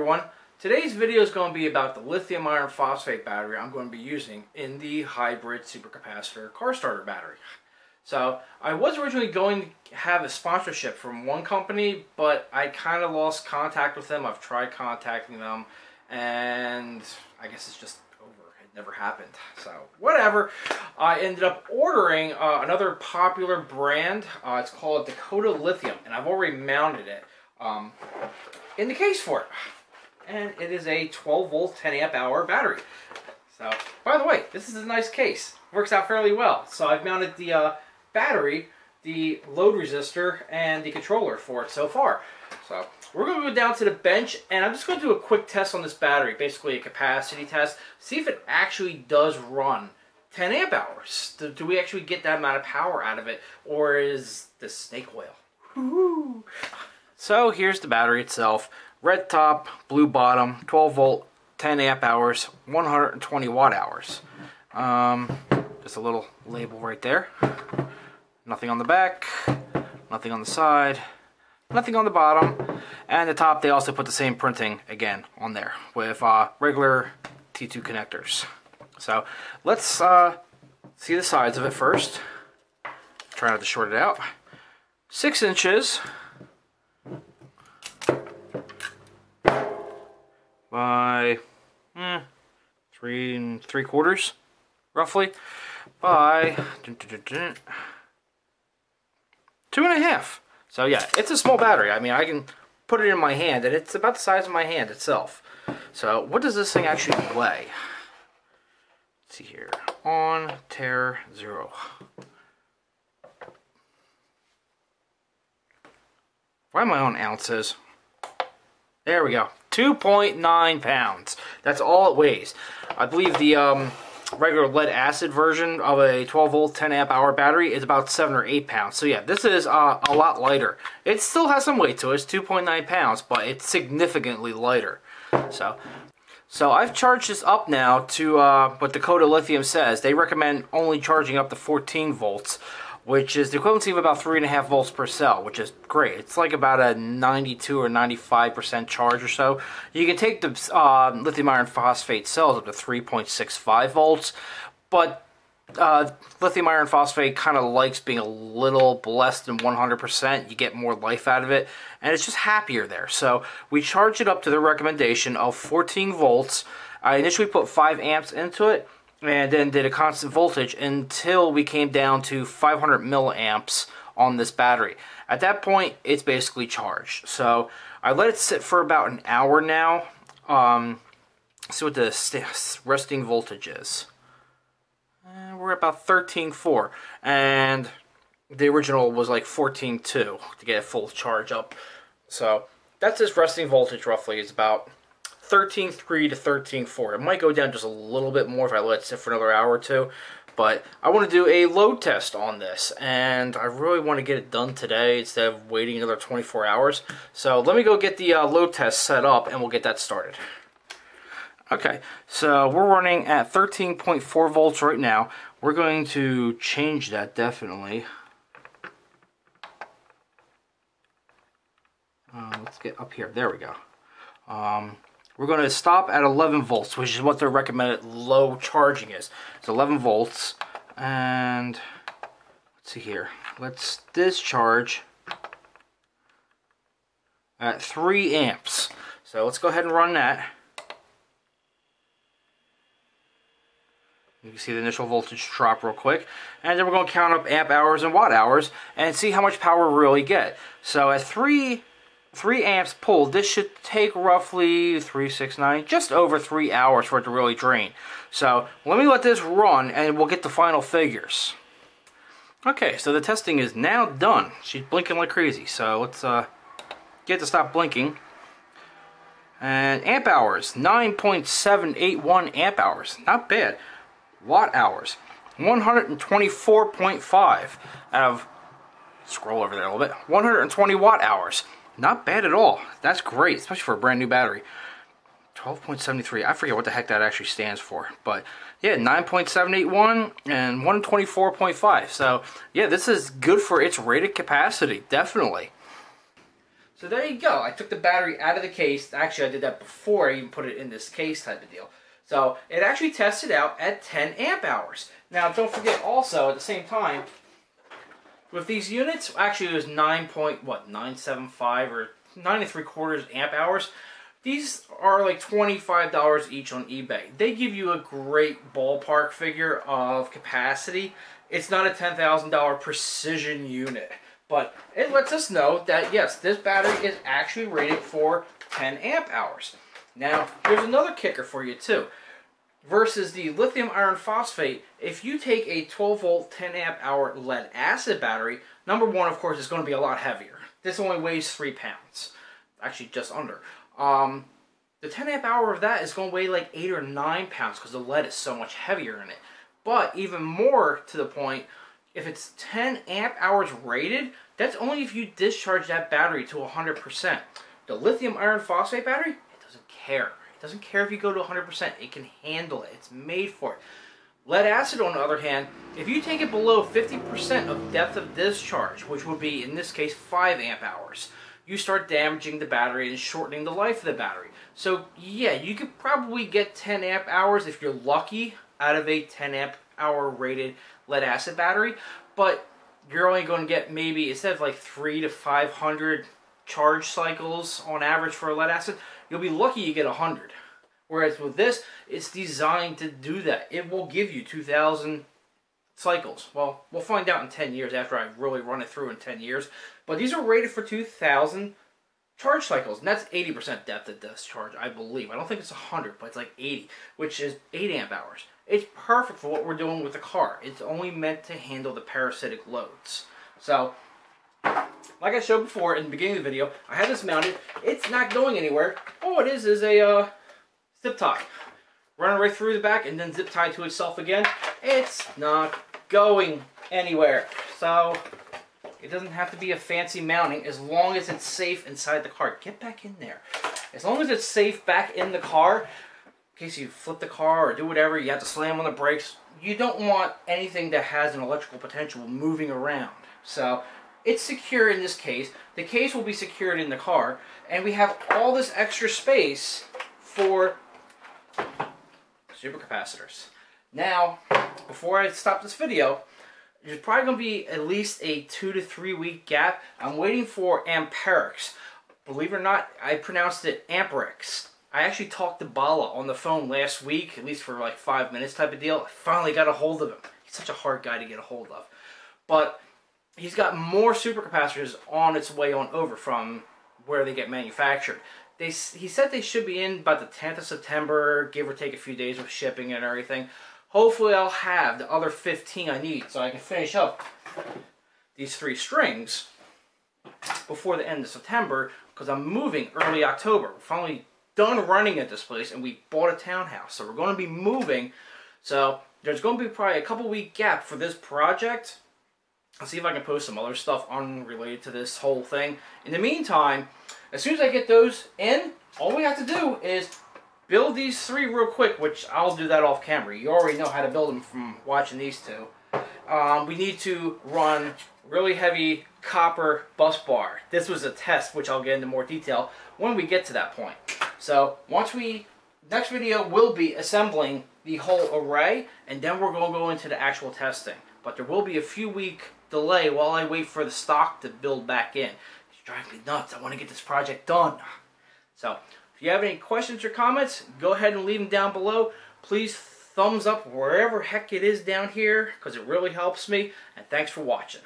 everyone. Today's video is going to be about the lithium iron phosphate battery I'm going to be using in the hybrid supercapacitor car starter battery. So I was originally going to have a sponsorship from one company, but I kind of lost contact with them. I've tried contacting them, and I guess it's just over. It never happened. So whatever. I ended up ordering uh, another popular brand. Uh, it's called Dakota Lithium, and I've already mounted it um, in the case for it and it is a 12 volt 10 amp hour battery. So, by the way, this is a nice case. Works out fairly well. So I've mounted the uh, battery, the load resistor, and the controller for it so far. So we're going to go down to the bench, and I'm just going to do a quick test on this battery, basically a capacity test, see if it actually does run 10 amp hours. Do, do we actually get that amount of power out of it, or is this snake oil? So here's the battery itself red top, blue bottom, 12 volt, 10 amp hours, 120 watt hours. Um, just a little label right there. Nothing on the back, nothing on the side, nothing on the bottom. And the top, they also put the same printing again on there with uh, regular T2 connectors. So let's uh, see the sides of it first. Try not to short it out. Six inches by eh, three and three quarters, roughly, by two and a half. So yeah, it's a small battery. I mean, I can put it in my hand, and it's about the size of my hand itself. So what does this thing actually weigh? Let's see here. On tare zero. Why am I on ounces? There we go. 2.9 pounds. That's all it weighs. I believe the um, regular lead acid version of a 12 volt 10 amp hour battery is about 7 or 8 pounds. So yeah, this is uh, a lot lighter. It still has some weight to it. It's 2.9 pounds, but it's significantly lighter. So so I've charged this up now to uh, what Dakota Lithium says. They recommend only charging up to 14 volts which is the equivalency of about 3.5 volts per cell, which is great. It's like about a 92 or 95% charge or so. You can take the uh, lithium iron phosphate cells up to 3.65 volts, but uh, lithium iron phosphate kind of likes being a little less than 100%. You get more life out of it, and it's just happier there. So we charge it up to the recommendation of 14 volts. I initially put 5 amps into it and then did a constant voltage until we came down to 500 milliamps on this battery. At that point, it's basically charged. So I let it sit for about an hour now. Um, see what the resting voltage is. We're about 13.4, and the original was like 14.2 to get a full charge up. So that's this resting voltage roughly. It's about 13.3 to 13.4. It might go down just a little bit more if I let it sit for another hour or two. But I want to do a load test on this, and I really want to get it done today instead of waiting another 24 hours. So let me go get the uh, load test set up, and we'll get that started. Okay, so we're running at 13.4 volts right now. We're going to change that definitely. Uh, let's get up here. There we go. Um, we're going to stop at 11 volts, which is what their recommended low charging is. It's 11 volts. And let's see here. Let's discharge at 3 amps. So let's go ahead and run that. You can see the initial voltage drop real quick. And then we're going to count up amp hours and watt hours and see how much power we really get. So at 3 3 amps pulled, this should take roughly 369, just over 3 hours for it to really drain. So let me let this run and we'll get the final figures. Okay, so the testing is now done. She's blinking like crazy, so let's uh, get to stop blinking. And amp hours, 9.781 amp hours, not bad. Watt hours, 124.5 out of, scroll over there a little bit, 120 watt hours. Not bad at all. That's great, especially for a brand new battery. 12.73. I forget what the heck that actually stands for. But yeah, 9.781 and 124.5. So yeah, this is good for its rated capacity, definitely. So there you go. I took the battery out of the case. Actually, I did that before I even put it in this case type of deal. So it actually tested out at 10 amp hours. Now, don't forget also, at the same time, with these units, actually it was 9 point, what, 975 or 9 and 3 quarters amp hours. These are like $25 each on eBay. They give you a great ballpark figure of capacity. It's not a $10,000 precision unit, but it lets us know that yes, this battery is actually rated for 10 amp hours. Now, there's another kicker for you too. Versus the lithium iron phosphate, if you take a 12 volt 10 amp hour lead acid battery, number one, of course, is going to be a lot heavier. This only weighs three pounds. Actually, just under. Um, the 10 amp hour of that is going to weigh like 8 or 9 pounds because the lead is so much heavier in it. But even more to the point, if it's 10 amp hours rated, that's only if you discharge that battery to 100%. The lithium iron phosphate battery, it doesn't care. It doesn't care if you go to 100%. It can handle it. It's made for it. Lead acid, on the other hand, if you take it below 50% of depth of discharge, which would be, in this case, 5 amp hours, you start damaging the battery and shortening the life of the battery. So yeah, you could probably get 10 amp hours if you're lucky out of a 10 amp hour rated lead acid battery, but you're only going to get maybe instead of like three to 500 charge cycles on average for a lead acid, you'll be lucky you get 100. Whereas with this, it's designed to do that. It will give you 2,000 cycles. Well, we'll find out in 10 years after I really run it through in 10 years. But these are rated for 2,000 charge cycles, and that's 80% depth of discharge, I believe. I don't think it's 100, but it's like 80, which is 8 amp hours. It's perfect for what we're doing with the car. It's only meant to handle the parasitic loads. So, like I showed before in the beginning of the video, I have this mounted. It's not going anywhere. All it is is a uh, zip tie. Running right through the back and then zip tie to itself again. It's not going anywhere. So, it doesn't have to be a fancy mounting as long as it's safe inside the car. Get back in there. As long as it's safe back in the car, in case you flip the car or do whatever, you have to slam on the brakes. You don't want anything that has an electrical potential moving around. So it's secure in this case. The case will be secured in the car. And we have all this extra space for supercapacitors. Now, before I stop this video, there's probably going to be at least a two to three week gap. I'm waiting for Amperics. Believe it or not, I pronounced it Amperics. I actually talked to Bala on the phone last week, at least for like five minutes type of deal. I finally got a hold of him. He's such a hard guy to get a hold of. But he's got more supercapacitors on its way on over from where they get manufactured. They, he said they should be in by the 10th of September, give or take a few days with shipping and everything. Hopefully I'll have the other 15 I need so I can finish up these three strings before the end of September because I'm moving early October. We're finally done running at this place and we bought a townhouse. So we're going to be moving. So there's going to be probably a couple week gap for this project. I'll see if I can post some other stuff unrelated to this whole thing. In the meantime, as soon as I get those in, all we have to do is build these three real quick, which I'll do that off camera. You already know how to build them from watching these two. Um, we need to run really heavy copper bus bar. This was a test, which I'll get into more detail when we get to that point. So once we, next video will be assembling the whole array, and then we're going to go into the actual testing. But there will be a few week delay while I wait for the stock to build back in. It's driving me nuts. I want to get this project done. So if you have any questions or comments, go ahead and leave them down below. Please thumbs up wherever heck it is down here because it really helps me. And thanks for watching.